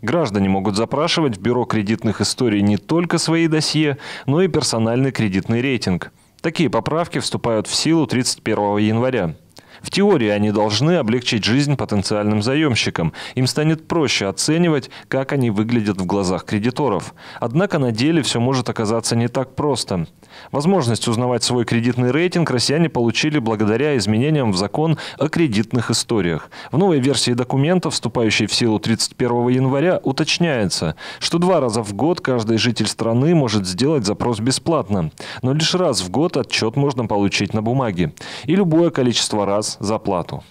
Граждане могут запрашивать в Бюро кредитных историй не только свои досье, но и персональный кредитный рейтинг. Такие поправки вступают в силу 31 января. В теории они должны облегчить жизнь потенциальным заемщикам. Им станет проще оценивать, как они выглядят в глазах кредиторов. Однако на деле все может оказаться не так просто. Возможность узнавать свой кредитный рейтинг россияне получили благодаря изменениям в закон о кредитных историях. В новой версии документа, вступающей в силу 31 января, уточняется, что два раза в год каждый житель страны может сделать запрос бесплатно. Но лишь раз в год отчет можно получить на бумаге. И любое количество раз за плату.